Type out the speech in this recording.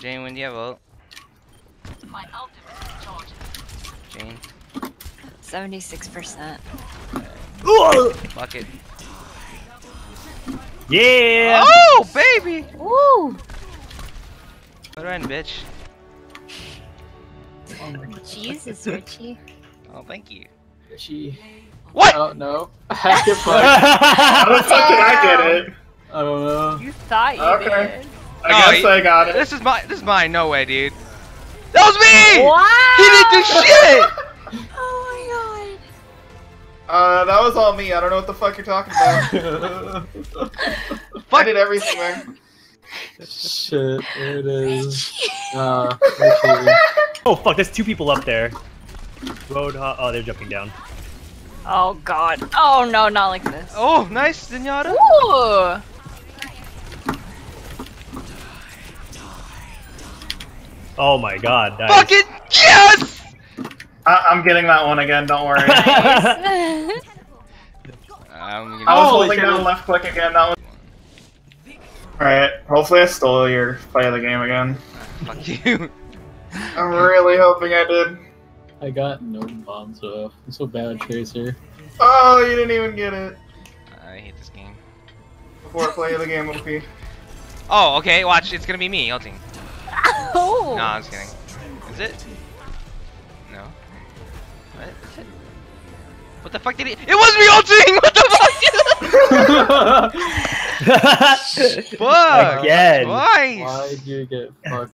Jane, when do you have ult? My ultimate is charging. Jane, 76%. bucket. Yeah. Oh, baby! Woo! Put her in, bitch. Jesus, Richie. Oh, thank you. She. What? Oh no. Hack it. How the fuck did I get it? I don't know. You thought you Okay. did. I Oh, guess he- I got it. This is my. This is mine. No way, dude. That was me. Wow! He didn't do shit. Oh my god. Uh, that was all me. I don't know what the fuck you're talking about. I Fuck. did everything, man. Shit, there it is. Uh, Oh fuck, there's two people up there. Road. Oh, they're jumping down. Oh god. Oh no, not like this. Oh, nice, Zenyatta. Ooh! Oh my god. Nice. Fucking yes! I- I'm getting that one again. Don't worry. I I'm gonna. was holding shit. down left click again. That one. All right. Hopefully, I stole your play of the game again. Fuck you. I'm really hoping I did. I got no bombs off. I'm so bad at Tracer. Oh, you didn't even get it I hate this game. before I play of the game, OP. Oh, okay. Watch. It's gonna be me ulting. Oh! No, I was kidding. Is it? No. What? Is it? What the fuck did he? It was me ulting. What the fuck? fuck. Again. Twice. Why'd you get fucked?